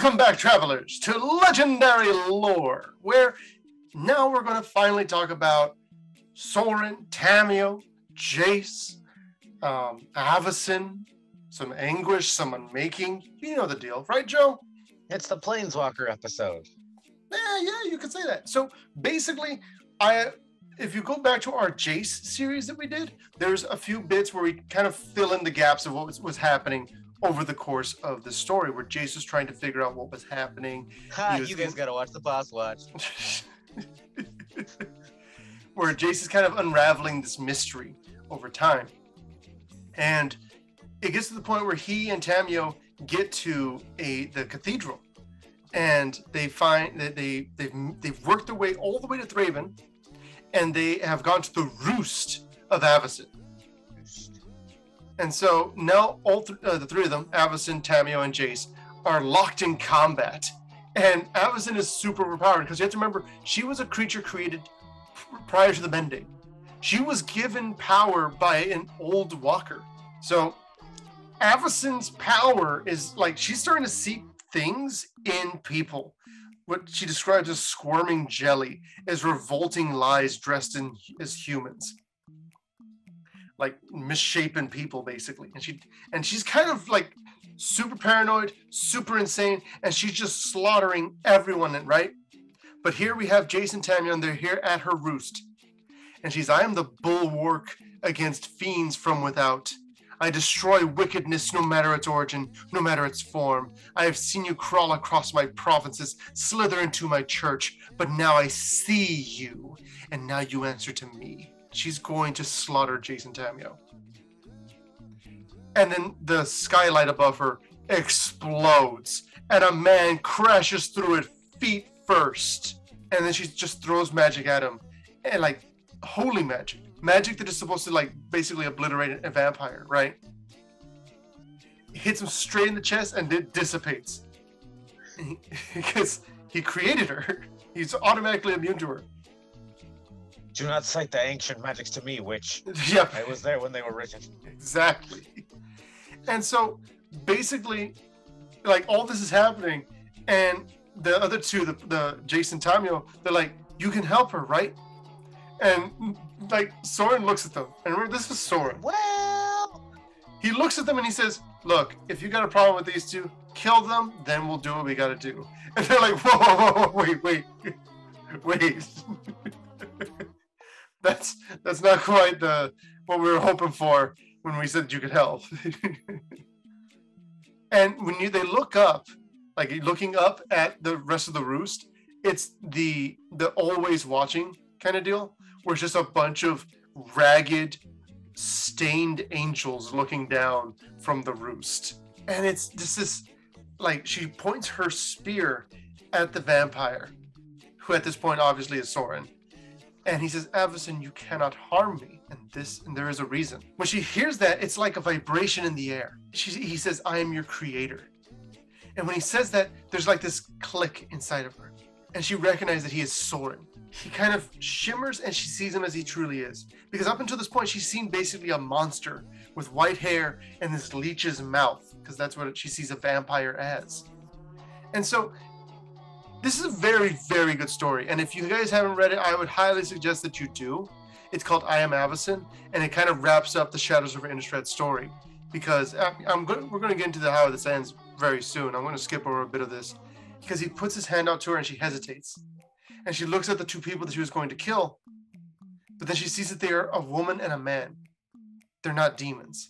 Welcome back, travelers, to Legendary Lore, where now we're going to finally talk about Sorin, Tamiyo, Jace, um, Avacyn, some anguish, some unmaking. You know the deal, right, Joe? It's the Planeswalker episode. Yeah, yeah, you could say that. So basically, I if you go back to our Jace series that we did, there's a few bits where we kind of fill in the gaps of what was, was happening over the course of the story, where Jace was trying to figure out what was happening. Ha, was you guys gotta watch the boss watch. where Jace is kind of unraveling this mystery over time. And it gets to the point where he and Tamiyo get to a the cathedral. And they find that they they've they've worked their way all the way to Thraben, and they have gone to the roost of Avacyn. And so now all th- uh, the three of them, Avacyn, Tamiyo, and Jace, are locked in combat. And Avacyn is super overpowered because you have to remember she was a creature created prior to the Mending. She was given power by an old walker. So Avacyn's power is like she's starting to see things in people. What she describes as squirming jelly, as revolting lies dressed in as humans. Like misshapen people, basically. And she and she's kind of like super paranoid, super insane, and she's just slaughtering everyone, right? But here we have Jason Tamiyo, and they're here at her roost. And she's, I am the bulwark against fiends from without. I destroy wickedness no matter its origin, no matter its form. I have seen you crawl across my provinces, slither into my church, but now I see you, and now you answer to me. She's going to slaughter Jason Tamiyo. And then the skylight above her explodes, and a man crashes through it feet first. And then she just throws magic at him, and like holy magic, magic that is supposed to like basically obliterate a vampire, right? Hits him straight in the chest, and it dissipates because he created her. He's automatically immune to her. Do not cite the ancient magics to me, witch. Yep. I was there when they were written. Exactly. And so basically, like all this is happening, and the other two, the, the Jason Tamiyo, they're like, you can help her, right? And like Sorin looks at them, and remember this is Sorin. Well, He looks at them and he says, Look, if you got a problem with these two, kill them, then we'll do what we gotta do. And they're like, Whoa, whoa, whoa, whoa wait, wait, wait. that's that's not quite the what we were hoping for when we said you could help. and when you they look up, like looking up at the rest of the roost, it's the the always watching kind of deal, where it's just a bunch of ragged, stained angels looking down from the roost. And it's this like she points her spear at the vampire, who at this point obviously is Sorin. And he says, Avacyn, you cannot harm me. And this and there is a reason. When she hears that, it's like a vibration in the air. She, he says, I am your creator. And when he says that, there's like this click inside of her. And she recognizes that he is Sorin. He kind of shimmers and she sees him as he truly is. Because up until this point, she's seen basically a monster with white hair and this leech's mouth, because that's what she sees a vampire as. And so this is a very, very good story. And if you guys haven't read it, I would highly suggest that you do. It's called I Am Avacyn, and it kind of wraps up the Shadows of Innistrad story. Because I- I'm going, we're going to get into the how this ends very soon. I'm going to skip over a bit of this because he puts his hand out to her and she hesitates, and she looks at the two people that she was going to kill, but then she sees that they are a woman and a man. They're not demons.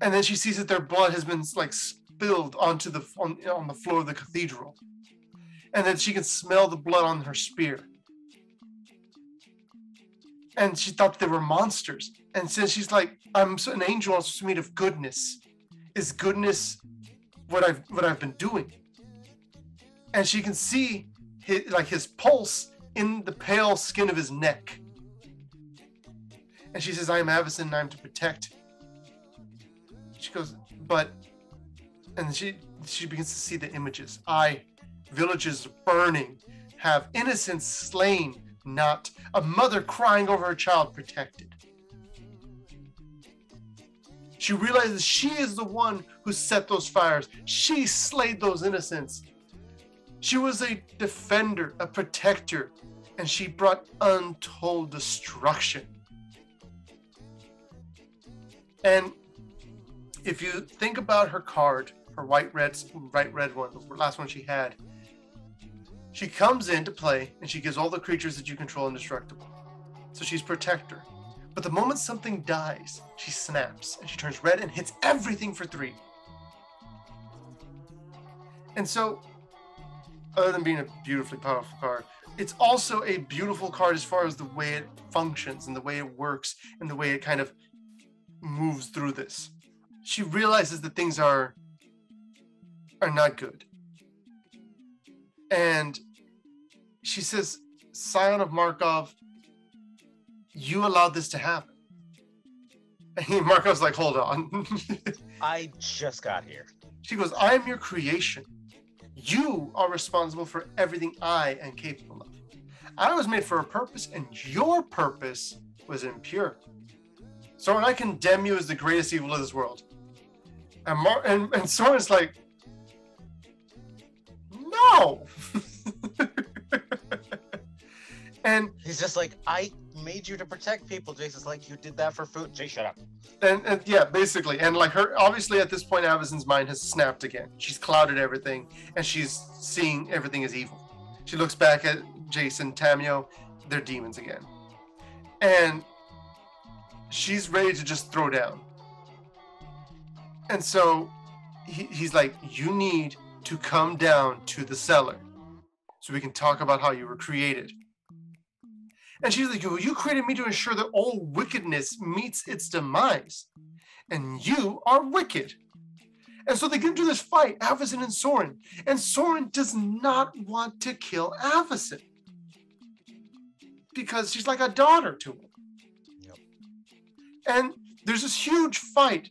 And then she sees that their blood has been like spilled onto the on, on the floor of the cathedral and then she can smell the blood on her spear. And she thought they were monsters. And since she's like, I'm an angel, I'm of goodness. Is goodness what I've what I've been doing? And she can see his, like his pulse in the pale skin of his neck. And she says, I am Avacyn and I'm to protect. She goes, but and she she begins to see the images. I villages burning, have innocents slain, not a mother crying over her child protected. She realizes she is the one who set those fires. She slayed those innocents. She was a defender, a protector, and she brought untold destruction. And if you think about her card, her white red white red one, the last one she had, she comes into play and she gives all the creatures that you control indestructible. So she's protector. But the moment something dies, she snaps and she turns red and hits everything for three. And so, other than being a beautifully powerful card, it's also a beautiful card as far as the way it functions and the way it works and the way it kind of moves through this. She realizes that things are are not good. And she says, Scion of Markov, you allowed this to happen. And Markov's like, hold on. I just got here. She goes, I am your creation. You are responsible for everything I am capable of. I was made for a purpose, and your purpose was impure. Sorin, I condemn you as the greatest evil of this world. And, Mar- and, and Sorin's like, no. and He's just like, I made you to protect people. Jason's like, you did that for food. Jay, shut up. and, and yeah, basically, and like her, obviously at this point, Avacyn's mind has snapped again. She's clouded everything, and she's seeing everything as evil. She looks back at Jason, Tamiyo, they're demons again, and she's ready to just throw down. And so he, he's like, "You need to come down to the cellar, so we can talk about how you were created." And she's like, "You you created me to ensure that all wickedness meets its demise, and you are wicked." And so they get into this fight, Avacyn and Sorin. And Sorin does not want to kill Avacyn because she's like a daughter to him. Yep. And there's this huge fight.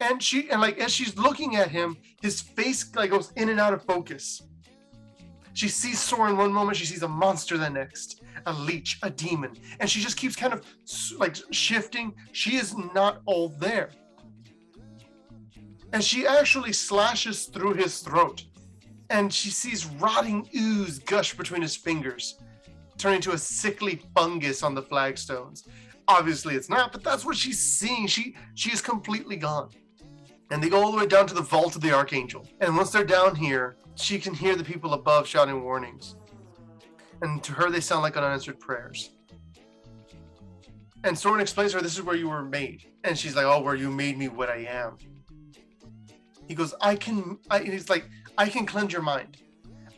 And she and like as she's looking at him, his face like goes in and out of focus. She sees Sorin one moment, she sees a monster the next, a leech, a demon, and she just keeps kind of like shifting. She is not all there. And she actually slashes through his throat, and she sees rotting ooze gush between his fingers, turning to a sickly fungus on the flagstones. Obviously, it's not, but that's what she's seeing. She she is completely gone. And they go all the way down to the vault of the archangel. And once they're down here, she can hear the people above shouting warnings. And to her, they sound like unanswered prayers. And Sorin explains to her, This is where you were made. And she's like, Oh, where you made me what I am. He goes, I can, I, he's like, I can cleanse your mind.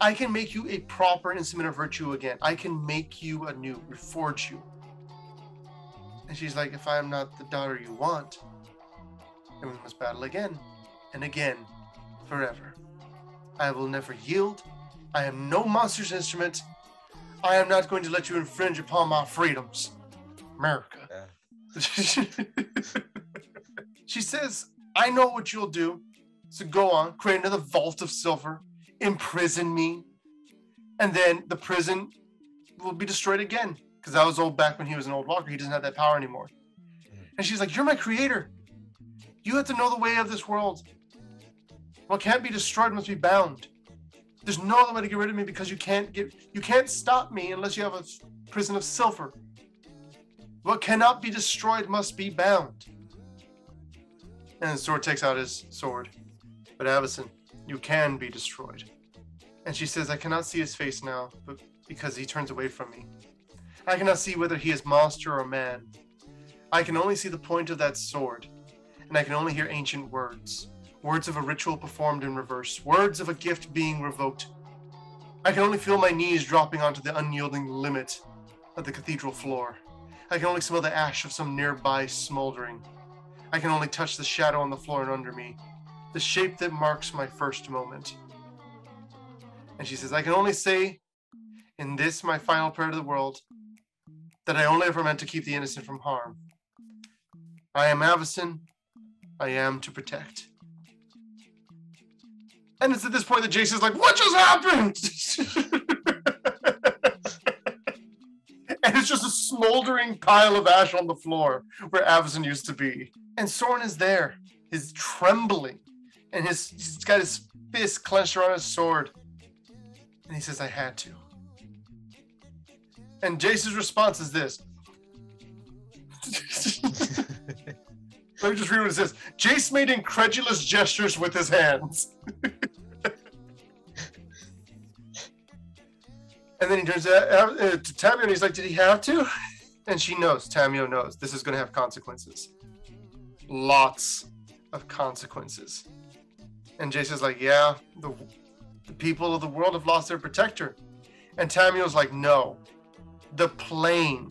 I can make you a proper instrument of virtue again. I can make you anew, reforge you. And she's like, If I am not the daughter you want, then we must battle again and again forever. I will never yield. I am no monster's instrument. I am not going to let you infringe upon my freedoms. America. she says, I know what you'll do. So go on, create another vault of silver, imprison me, and then the prison will be destroyed again. Because that was old back when he was an old walker. He doesn't have that power anymore. Mm. And she's like, You're my creator. You have to know the way of this world. What can't be destroyed must be bound. There's no other way to get rid of me because you can't get you can't stop me unless you have a prison of silver. What cannot be destroyed must be bound. And the sword takes out his sword. But Avacyn, you can be destroyed. And she says, I cannot see his face now, but because he turns away from me. I cannot see whether he is monster or man. I can only see the point of that sword, and I can only hear ancient words. Words of a ritual performed in reverse, words of a gift being revoked. I can only feel my knees dropping onto the unyielding limit of the cathedral floor. I can only smell the ash of some nearby smoldering. I can only touch the shadow on the floor and under me, the shape that marks my first moment. And she says, I can only say, in this my final prayer to the world, that I only ever meant to keep the innocent from harm. I am Avacyn. I am to protect. And it's at this point that Jason's like, What just happened? and it's just a smoldering pile of ash on the floor where Avacyn used to be. And Sorin is there, he's trembling, and his he's got his fist clenched around his sword, and he says, "I had to." And Jace's response is this. Let me just read what it says. Jace made incredulous gestures with his hands. and then he turns to, uh, to Tamiyo and he's like, Did he have to? And she knows, Tamiyo knows, this is going to have consequences. Lots of consequences. And Jace is like, Yeah, the, the people of the world have lost their protector. And Tamiyo's like, No, the plane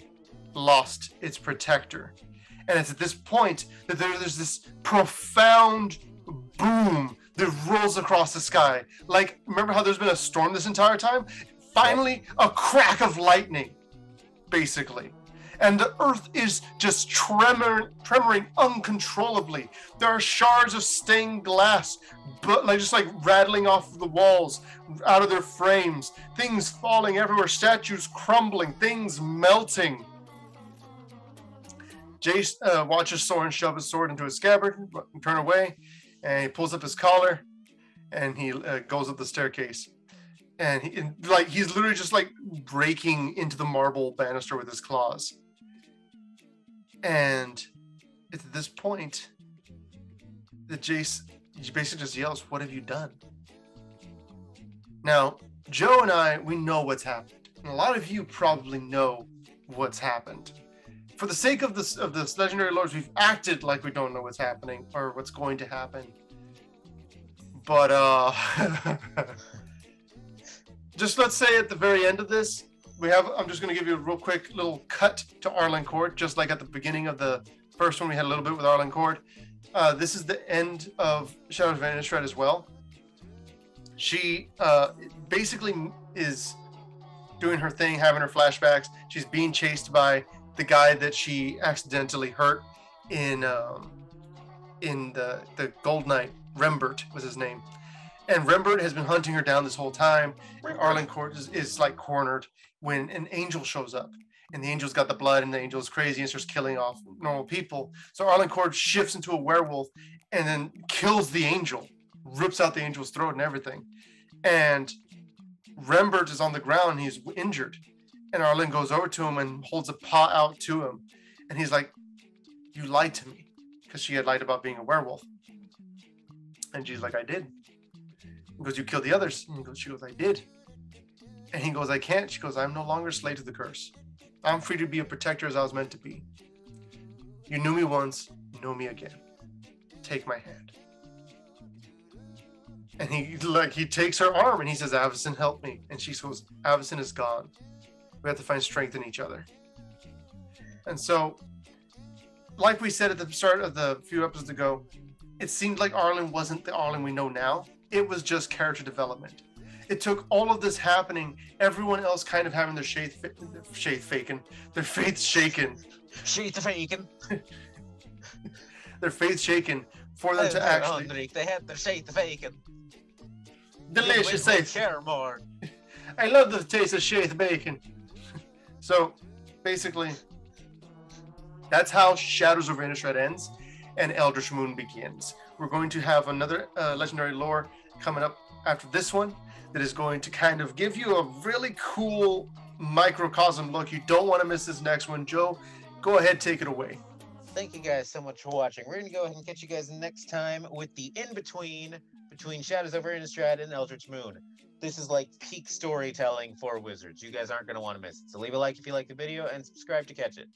lost its protector. And it's at this point that there, there's this profound boom that rolls across the sky. Like, remember how there's been a storm this entire time? Finally, a crack of lightning, basically. And the earth is just tremor, tremoring uncontrollably. There are shards of stained glass, but like just like rattling off the walls, out of their frames. Things falling everywhere, statues crumbling, things melting. Jace uh, watches Sorin shove his sword into his scabbard, and turn away, and he pulls up his collar, and he uh, goes up the staircase. And he, like he's literally just like breaking into the marble banister with his claws. And it's at this point that Jace basically just yells, "What have you done?" Now, Joe and I, we know what's happened. And a lot of you probably know what's happened for the sake of this of this legendary lords, we've acted like we don't know what's happening or what's going to happen. But uh just let's say at the very end of this, we have I'm just gonna give you a real quick little cut to Arlinn Kord, just like at the beginning of the first one we had a little bit with Arlinn Kord. Uh, this is the end of Shadows of Innistrad as well. She uh, basically is doing her thing, having her flashbacks. She's being chased by the guy that she accidentally hurt in um, in the the Gold Knight. Rembert was his name, and Rembert has been hunting her down this whole time. Arlinn Kord is, is like cornered when an angel shows up, and the angel's got the blood, and the angel's crazy and starts killing off normal people. So Arlinn Kord shifts into a werewolf and then kills the angel, rips out the angel's throat and everything, and Rembert is on the ground. He's injured and Arlinn goes over to him and holds a paw out to him. And he's like, You lied to me. Because she had lied about being a werewolf. And she's like, I did. He goes, You killed the others. And goes, She goes, I did. And he goes, I can't. She goes, I'm no longer slave to the curse. I'm free to be a protector as I was meant to be. You knew me once, know me again. Take my hand. And he like he takes her arm and he says, Avacyn, help me. And she goes, Avacyn is gone. We have to find strength in each other. And so, like we said at the start of the few episodes ago, it seemed like Arlinn wasn't the Arlinn we know now. It was just character development. It took all of this happening, everyone else kind of having their faith, faith faken, their faith shaken. Faith faken. their faith shaken for them to actually. They had their faith faken. Delicious faith. Care more. I love the taste of shade bacon. So basically, that's how Shadows over Innistrad ends and Eldritch Moon begins. We're going to have another uh, legendary lore coming up after this one that is going to kind of give you a really cool microcosm look. You don't want to miss this next one. Joe, go ahead, take it away. Thank you guys so much for watching. We're going to go ahead and catch you guys next time with the in between between Shadows over Innistrad and Eldritch Moon this is like peak storytelling for Wizards. You guys aren't going to want to miss it. So leave a like if you like the video and subscribe to catch it.